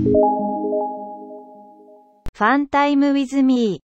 ファンタイムウィズミー。